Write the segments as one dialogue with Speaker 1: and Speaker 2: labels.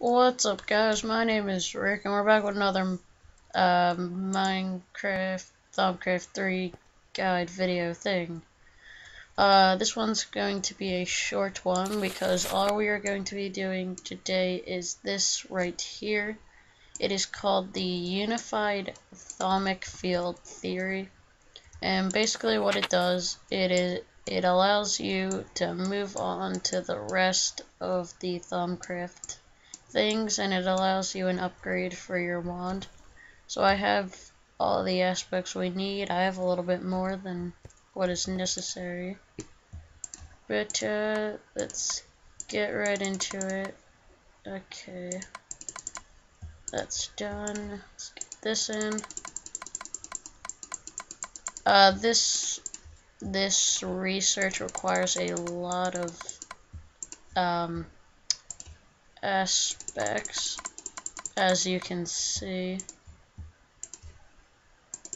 Speaker 1: What's up guys, my name is Rick and we're back with another uh, Minecraft Thaumcraft 3 guide video thing. Uh, this one's going to be a short one because all we are going to be doing today is this right here. It is called the Unified Thaumic Field Theory and basically what it does, it is it allows you to move on to the rest of the Thaumcraft things and it allows you an upgrade for your wand. So I have all the aspects we need. I have a little bit more than what is necessary. But uh, let's get right into it. Okay. That's done. Let's get this in. Uh, this this research requires a lot of um, aspects as you can see.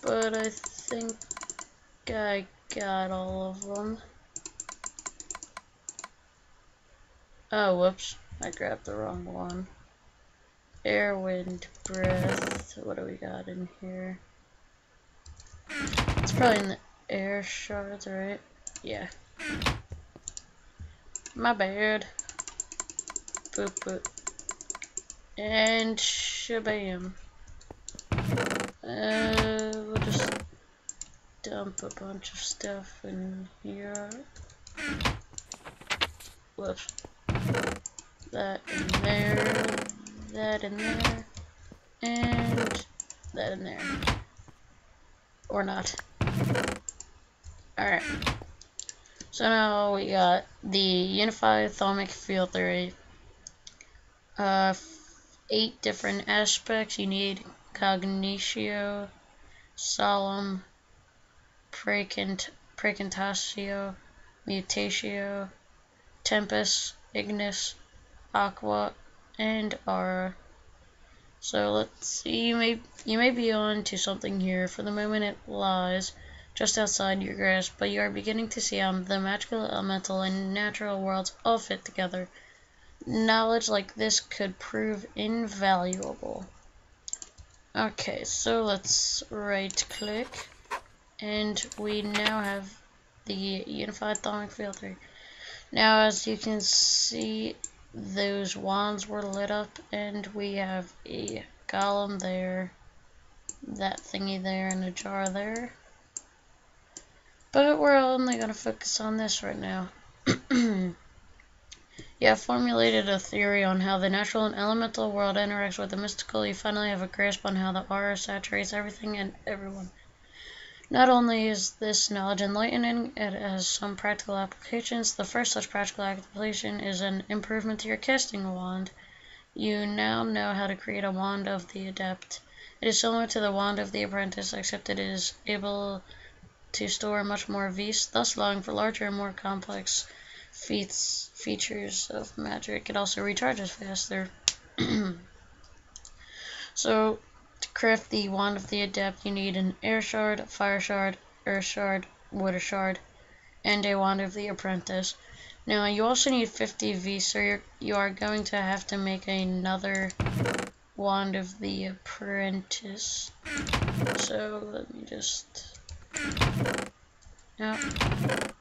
Speaker 1: But I think I got all of them. Oh whoops. I grabbed the wrong one. Air wind breath. What do we got in here? It's probably in the air shards right? Yeah. My bad boop boop. And shabam. Uh, we'll just dump a bunch of stuff in here. Whoops. That in there, that in there, and that in there. Or not. Alright. So now we got the Unified Thaumic Field Theory uh, eight different aspects. You need cognitio, solemn, precant, praecantatio, mutatio, tempus, ignis, aqua, and aura. So let's see, you may, you may be on to something here. For the moment it lies just outside your grasp, but you are beginning to see how the magical, elemental, and natural worlds all fit together. Knowledge like this could prove invaluable. Okay, so let's right click and we now have the Unified Field Theory. Now as you can see those wands were lit up and we have a golem there, that thingy there and a jar there. But we're only going to focus on this right now. You have formulated a theory on how the natural and elemental world interacts with the mystical. You finally have a grasp on how the aura saturates everything and everyone. Not only is this knowledge enlightening, it has some practical applications. The first such practical application is an improvement to your casting wand. You now know how to create a wand of the adept. It is similar to the wand of the apprentice, except it is able to store much more vis, thus allowing for larger and more complex feats features of magic. It also recharges faster. so to craft the Wand of the Adept, you need an Air Shard, Fire Shard, Earth Shard, Water Shard, and a Wand of the Apprentice. Now you also need 50 V, so you're, you are going to have to make another Wand of the Apprentice. So let me just... Yep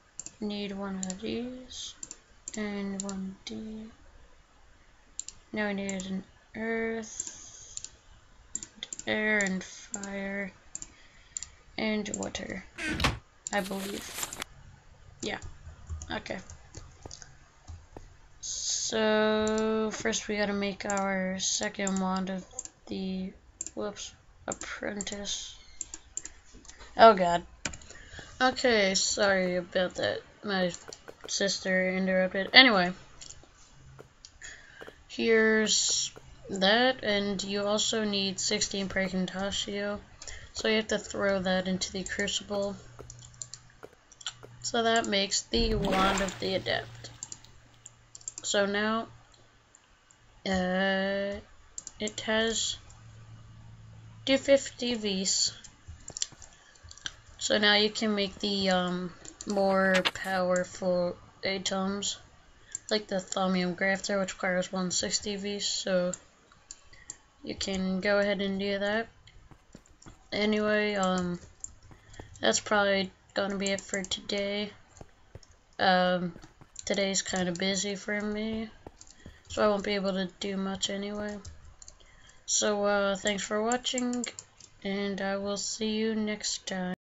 Speaker 1: need one of these and one D. Now we need an earth, and air and fire, and water, I believe. Yeah, okay. So, first we gotta make our second wand of the, whoops, apprentice. Oh god. Okay, sorry about that my sister interrupted. Anyway, here's that, and you also need 16 Praecantatio, so you have to throw that into the Crucible. So that makes the Wand of the Adept. So now, uh, it has 250 Vs. So now you can make the, um, more powerful atoms like the Thaumium Grafter, which requires 160 V, so you can go ahead and do that. Anyway, um, that's probably gonna be it for today. Um, today's kind of busy for me, so I won't be able to do much anyway. So, uh, thanks for watching, and I will see you next time.